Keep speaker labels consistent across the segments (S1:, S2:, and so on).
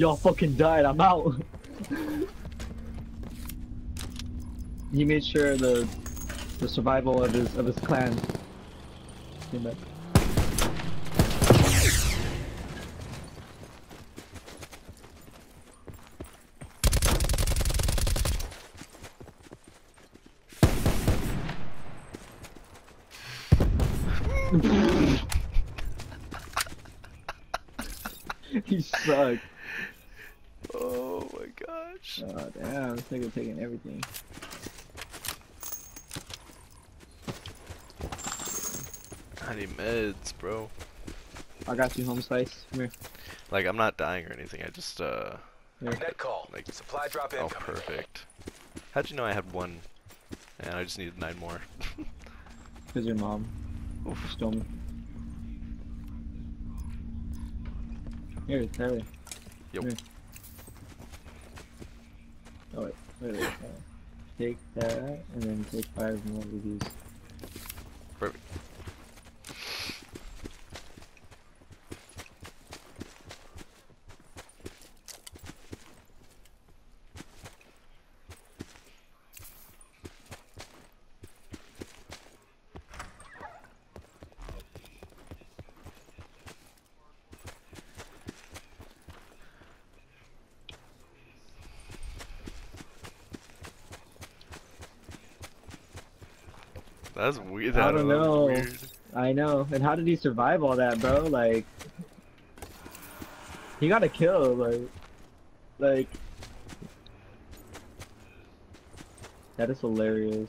S1: Y'all fucking died. I'm out. he made sure the the survival of his of his clan. Came back. he sucked.
S2: Oh my gosh.
S1: Oh damn, this nigga taking everything.
S2: I need meds, bro.
S1: I got you, home slice. Come here.
S2: Like, I'm not dying or anything. I just, uh.
S1: Here.
S3: Net call.
S2: Like-
S3: Supply drop
S2: Oh,
S3: incoming.
S2: perfect. How'd you know I had one? And I just needed nine more.
S1: Cause your mom
S2: Oof.
S1: stole me. Here, Tyler.
S2: Yo.
S1: Here. Oh wait, wait, wait. uh, Take that, and then take five more of these.
S2: Perfect. That's weird.
S1: I don't know.
S2: Weird.
S1: I know. And how did he survive all that, bro? Like, he got a kill. Like, like that is hilarious.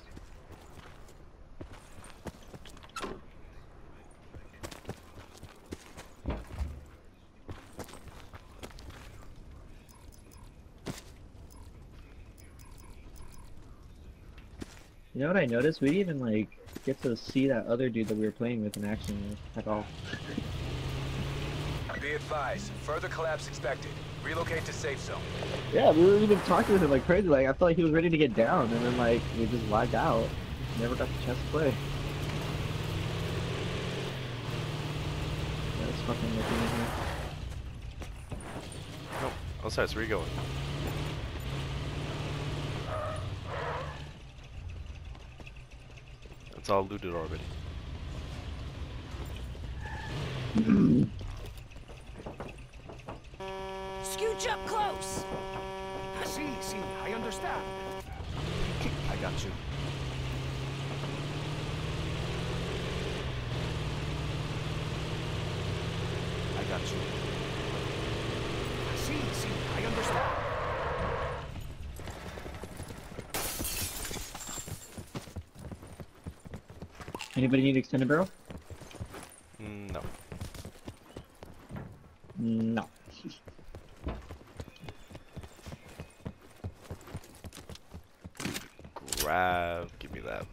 S1: You know what I noticed? We didn't even like get to see that other dude that we were playing with in action at all.
S3: Be advised. Further collapse expected. Relocate to safe zone.
S1: Yeah, we were even talking with him like crazy. Like I felt like he was ready to get down, and then like we just lagged out. Never got the chance to play. That's fucking looking in here.
S2: Nope. Outside, so where are you going? It's all looted already.
S4: Scooch up close.
S5: I See, see, I understand. I got you. I got you. See, see, I understand.
S1: Anybody need extended barrel?
S2: No.
S1: No.
S2: Grab. Give me that.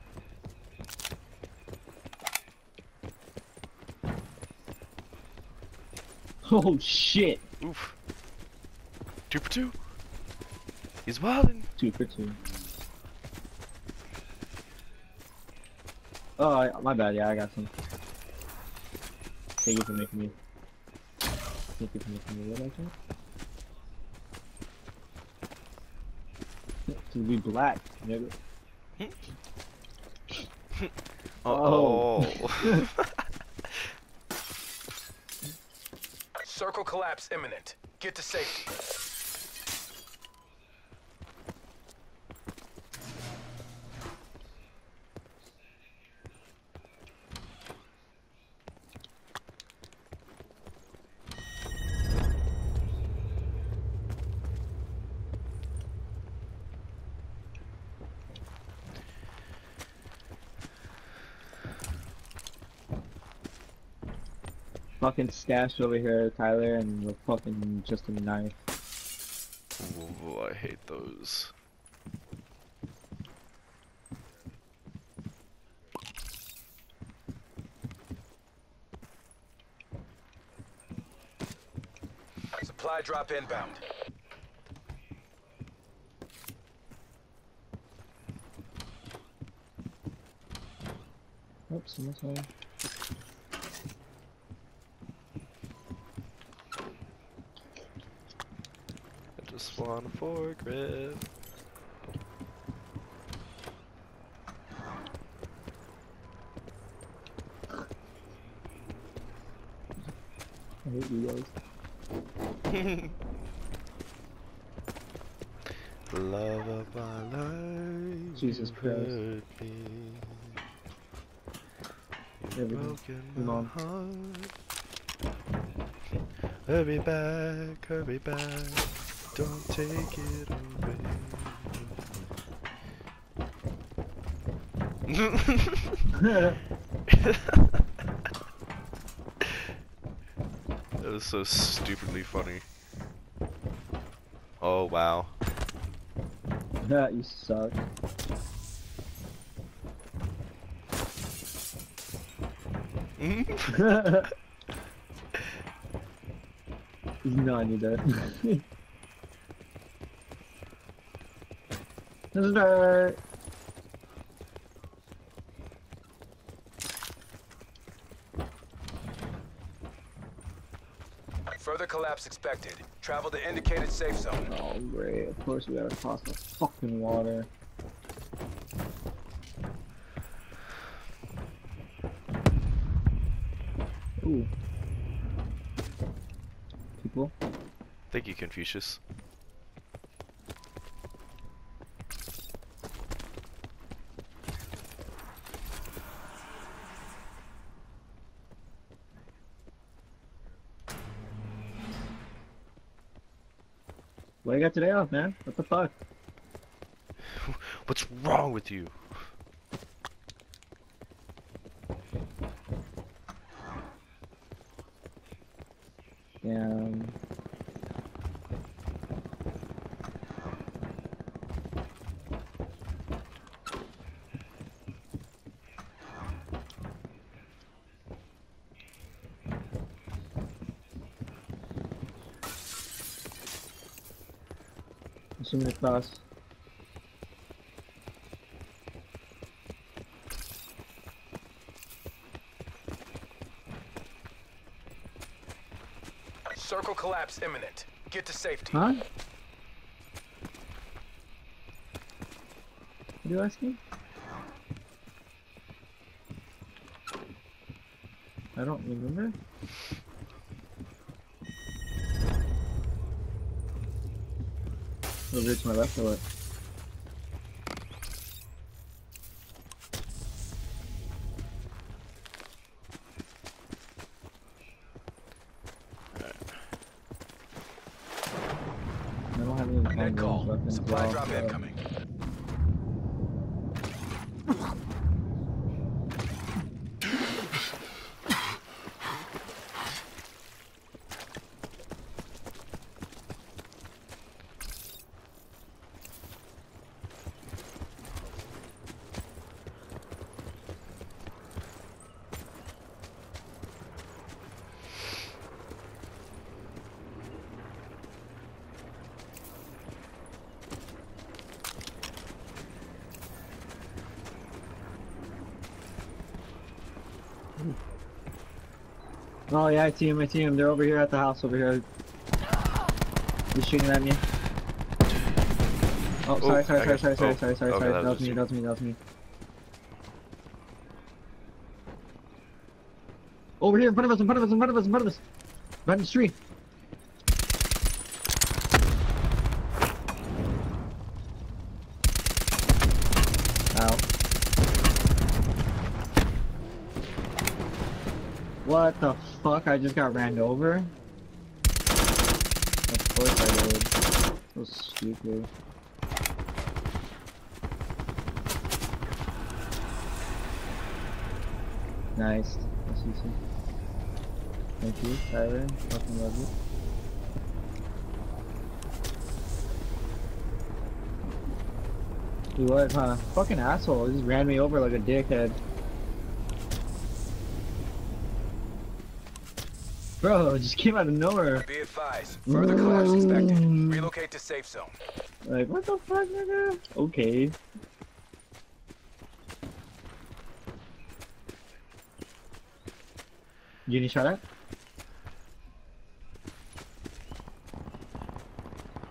S1: Oh shit!
S2: Oof. Two for two. He's wildin'.
S1: Two for two. Oh, I, my bad. Yeah, I got some. Thank you for making me. Thank you for making me look like that. To be black, nigga.
S2: Uh oh.
S3: Circle collapse imminent. Get to safety.
S1: Fucking stash over here, Tyler, and with fucking just a knife.
S2: Ooh, I hate those.
S3: Supply drop inbound.
S1: Oops, this way.
S2: Just want a foregrip.
S1: I hate you guys.
S2: Love of my life.
S1: Jesus Christ.
S2: hurt me. You've
S1: Everything.
S2: broken my
S1: on.
S2: heart. Hurry back, hurry back. Don't take it away. That was so stupidly funny. Oh wow.
S1: That you suck. He's not need that. this is dirt.
S3: Further collapse expected. Travel to indicated safe zone.
S1: Oh great, of course we gotta cross the fucking water. Ooh. People?
S2: Thank you, Confucius.
S1: You got today off, man? What the fuck?
S2: What's wrong with you?
S1: Damn. Assuming it's us.
S3: Circle collapse imminent. Get to safety.
S1: Huh? What are you asking? I don't remember. Over here to my left or what? I don't have any
S3: Net
S1: long
S3: call.
S1: range weapons,
S3: Supply
S1: well,
S3: drop
S1: so-
S3: incoming.
S1: Oh yeah, I see him, I see him. They're over here at the house over here. He's shooting at me. Oh, sorry,
S2: Oh,
S1: sorry, sorry, sorry, sorry,
S2: oh,
S1: sorry, sorry,
S2: okay,
S1: sorry.
S2: that
S1: That
S2: was
S1: was me, that was me, that was me. Over here, in front of us, in front of us, in front of us, in front of us. Behind this tree. What the fuck? I just got ran over? Of course I did. So stupid. Nice. That's easy. Thank you, Tyler. Fucking love you. He was, huh? Fucking asshole. He just ran me over like a dickhead. Bro, it just came out of nowhere.
S3: Be advised. Further collapse expected. Relocate to safe zone.
S1: Like, what the fuck, nigga? Okay. You need shot at?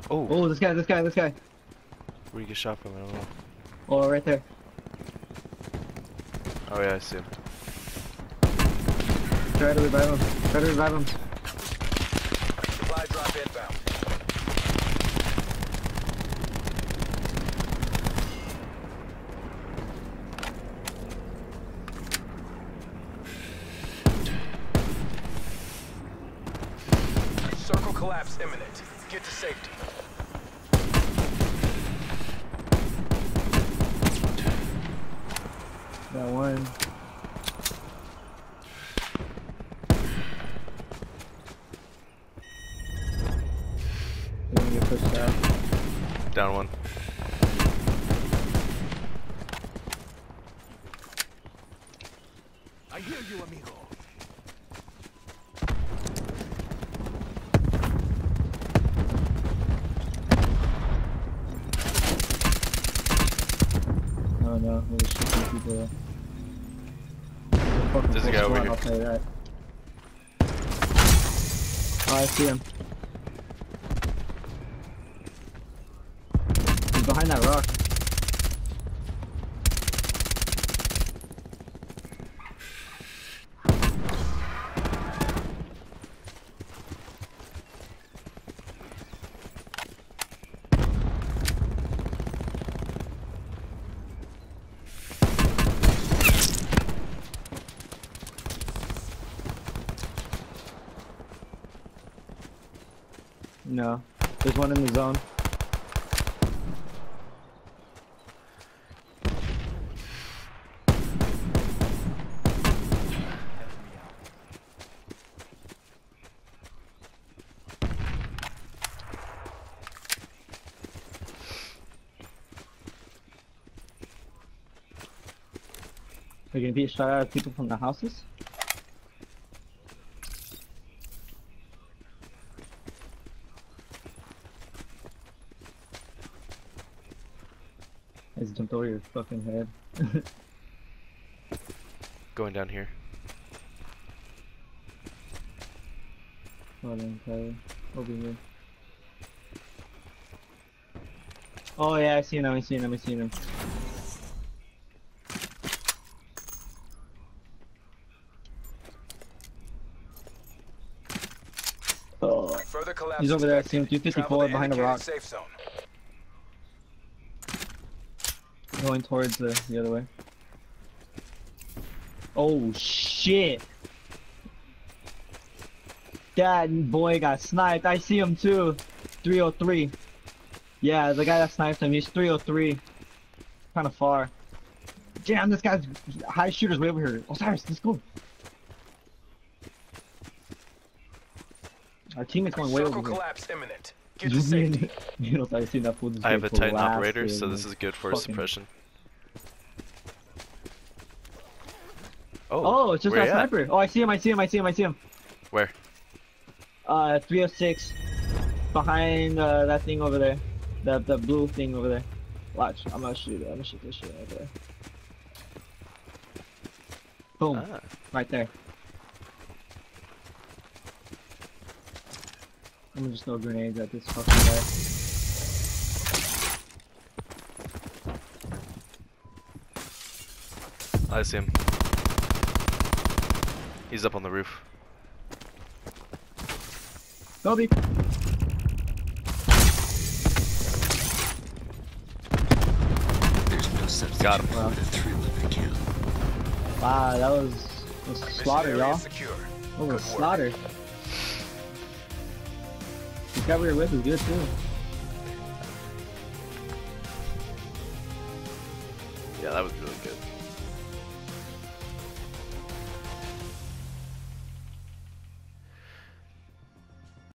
S2: Oh,
S1: Oh, this guy, this guy, this guy.
S2: where you get shot from? I don't know.
S1: Oh, right there.
S2: Oh yeah, I see him.
S1: Try to revive him. Try to revive him.
S3: Supply drop inbound. Circle collapse imminent. Get to safety.
S1: Got one.
S5: I hear you, amigo.
S1: Oh no, there's shooting people there.
S2: There's a guy over here.
S1: I'll tell you that. Oh, I see him. He's behind that rock. No. There's one in the zone. You gonna be shot out of people from the houses? Just jumped over your fucking head.
S2: Going down here.
S1: Hold on, Tyler. Over here. Oh yeah, I seen him, I seen him, I seen him. Oh,
S3: Further collapse
S1: He's over there, I see him, 254 behind the
S3: indicated
S1: rock.
S3: Safe zone.
S1: Going towards the, the other way. Oh shit! That boy got sniped. I see him too. 303. Yeah, the guy that sniped him, he's 303. Kind of far. Damn, this guy's high shooter's way over here. Osiris, let's go. Our teammate's going way over here.
S3: collapse imminent. Get to
S1: Just me and-
S3: safety.
S1: me and Osiris seen that fool
S2: I have a Titan
S1: blasted,
S2: operator, so this is good for
S1: Fucking-
S2: suppression. Oh,
S1: Oh, it's just
S2: a
S1: that
S2: you at?
S1: sniper. Oh, I see him, I see him, I see him, I see him.
S2: Where?
S1: Uh, 306. Behind uh, that thing over there. That the blue thing over there. Watch, I'm gonna shoot it. I'm gonna shoot this shit right there. Boom,
S2: Ah,
S1: right there. I'm gonna just throw grenades at this fucking guy.
S2: I see him. He's up on the roof.
S1: Kobe!
S6: There's no substitute
S2: Got him.
S6: for the thrill of a kill.
S1: Wow, that was, was slaughter, y'all.
S3: secure.
S1: That was
S3: work.
S1: slaughter. Were with was good too.